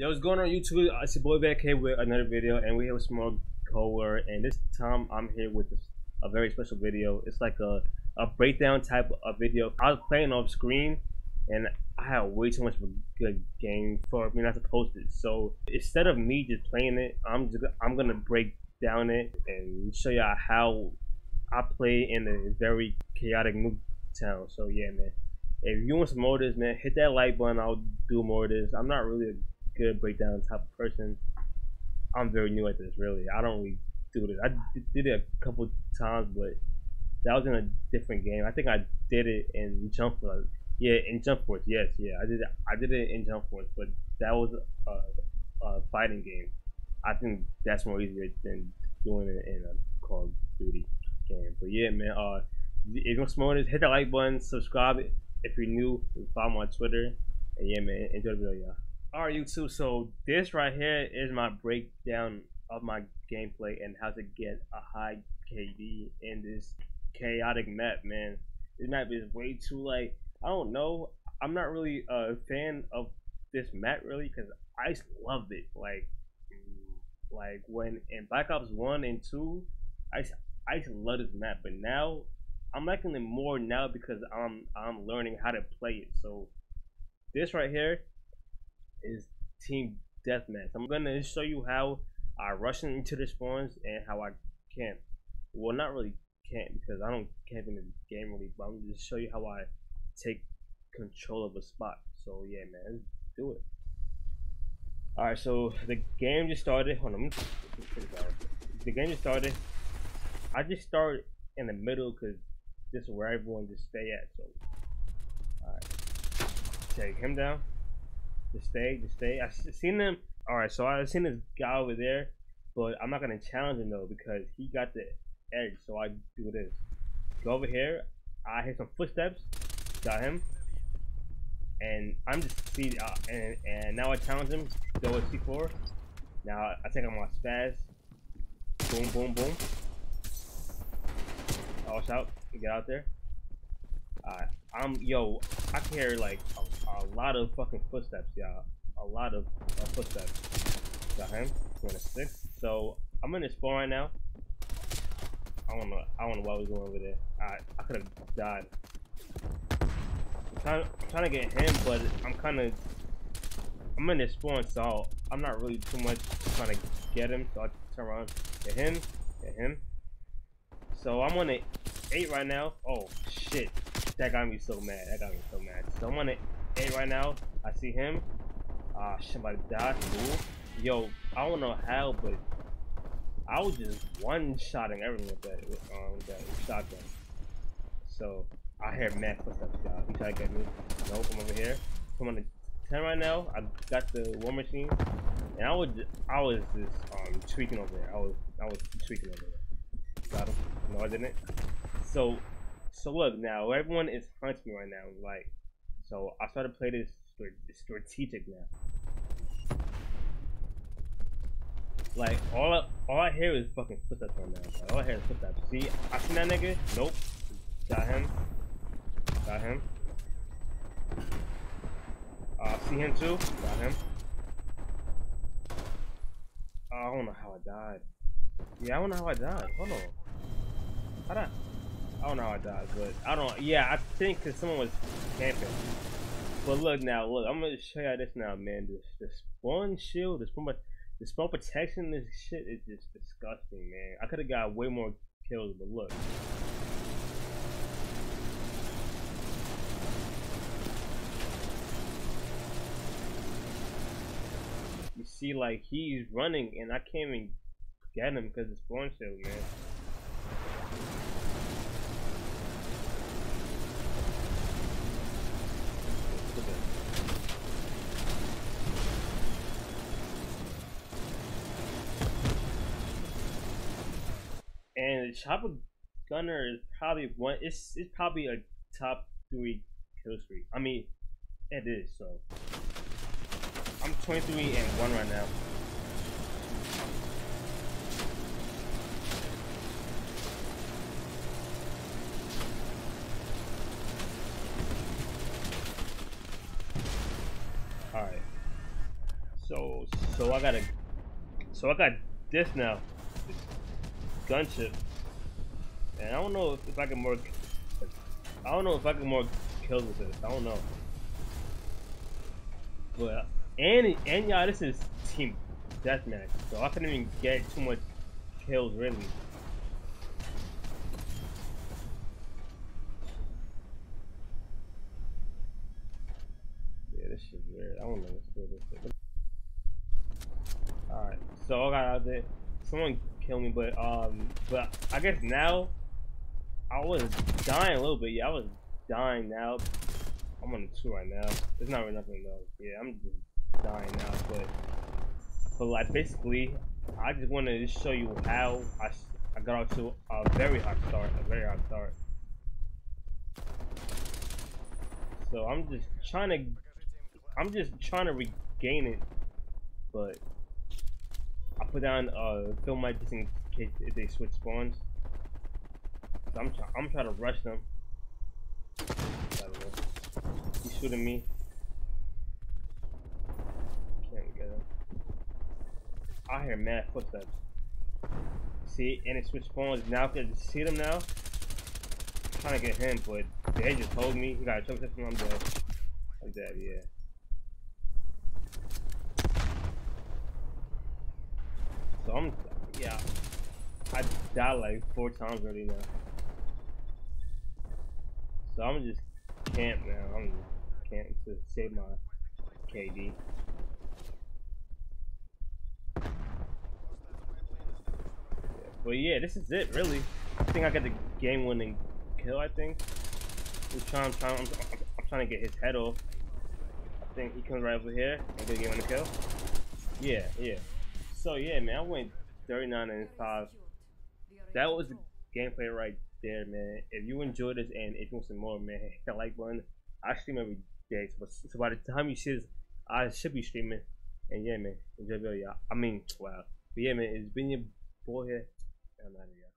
Yo, what's going on YouTube? It's your boy back here with another video, and we have a small cover. And this time, I'm here with a very special video. It's like a, a breakdown type of video. I was playing off screen, and I had way too much of a good game for me not to post it. So instead of me just playing it, I'm just I'm gonna break down it and show y'all how I play in a very chaotic new town. So yeah, man. If you want some more of this, man, hit that like button. I'll do more of this. I'm not really a good breakdown type of person. I'm very new at this, really. I don't really do this. I did it a couple times, but that was in a different game. I think I did it in Jump Force. Yeah, in Jump Force. Yes, yeah, I did. It, I did it in Jump Force, but that was a, a fighting game. I think that's more easier than doing it in a Call of Duty game. But yeah, man. Uh, if you want some more, hit that like button, subscribe if you're new, follow me on Twitter. And yeah, man, enjoy the video, y'all. Alright YouTube, so this right here is my breakdown of my gameplay and how to get a high KD in this chaotic map, man. This map is way too like, I don't know, I'm not really a fan of this map really because I loved it. Like, like when in Black Ops 1 and 2, I, I love this map, but now I'm liking it more now because I'm I'm learning how to play it. So this right here is team deathmatch. I'm gonna show you how I rush into the spawns and how I camp. Well, not really camp because I don't camp in the game really, but I'm gonna just show you how I take control of a spot. So yeah, man, let's do it. All right, so the game just started. Hold on, the game just started. I just started in the middle because this is where everyone just stay at. So, all right, take him down. Just stay, just stay. I seen them. All right, so I seen this guy over there, but I'm not gonna challenge him though because he got the edge. So I do this. Go over here. I hear some footsteps. Got him. And I'm just see, uh, and and now I challenge him. Go with C4. Now I take him my spaz. Boom, boom, boom. All shout. Get out there. Alright. I'm yo. I hear like a, a, lot of fucking footsteps, y'all. A lot of uh, footsteps. Got him. 26. So I'm in this spawn right now. I don't know. I don't know what was going over there. I I could have died. I'm trying, I'm trying to get him, but I'm kind of. I'm in this spawn, so I'm not really too much trying to get him. So I turn around, get him, get him. So I'm on an eight right now. Oh shit. That got me so mad. That got me so mad. So I'm on an eight right now. I see him. Ah, uh, somebody died. Ooh. Yo, I don't know how, but I was just one-shotting everything with that, with, um, that shotgun. So I hear mad footsteps, y'all. He tried to get me. Nope, I'm over here. I'm on the 10 right now. I got the war machine, and I was, I was just um tweaking over there. I was, I was tweaking over there. Got him. No, I didn't. So so look now, everyone is hunting me right now. Like, so I started playing this strategic now. Like all I, all I hear is fucking footsteps right now. Like, all I hear is footsteps. See, I seen that nigga. Nope. Got him. Got him. Uh, see him too. Got him. Oh, I don't know how I died. Yeah, I don't know how I died. Hold on. How that? I don't know how I died, but I don't. Yeah, I think because someone was camping. But look now, look, I'm gonna show you this now, man. This the spawn shield, this spawn, the spawn protection, this shit is just disgusting, man. I could have got way more kills, but look. You see, like he's running, and I can't even get him because it's spawn shield, man. And the Chopper Gunner is probably one. It's it's probably a top three kill streak. I mean, it is. So I'm 23 and one right now. All right. So, so I got a, so I got this now, gunship, and I don't know if, if I can more, I don't know if I can more kills with this. I don't know, but and and yeah, this is team deathmatch, so I couldn't even get too much kills really. Yeah, this shit's weird. I don't know what's good. Alright, so I got out there. Someone killed me, but um, but I guess now I was dying a little bit. Yeah, I was dying now. I'm on the two right now. There's not really nothing though. Yeah, I'm just dying now, but but like basically, I just wanted to show you how I I got out to a very hot start, a very hot start. So I'm just trying to, I'm just trying to regain it, but put down uh Thermite just in case if they switch spawns. So I'm trying, I'm trying to rush them. He's shooting me. Can't get him. I hear mad footsteps. See, and it switched spawns. Now I can see them now. I'm trying to get him, but they just told me. He got a choke system. I'm dead. I'm dead. Yeah. So I'm, yeah. I died like four times already now. So I'm just camp now. I'm just camp to save my KD. But yeah, this is it, really. I think I got the game-winning kill, I think. I'm trying, I'm, trying, I'm, I'm, trying to get his head off. I think he comes right over here and get game-winning kill. Yeah, yeah. So yeah, man, I went 39 and 5. That was gameplay right there, man. If you enjoyed this and if you want some more, man, hit the like button. I stream every day, so, so by the time you see this, I should be streaming. And yeah, man, enjoy the video. I mean, wow. But yeah, man, it's been your boy here. I'm out of here.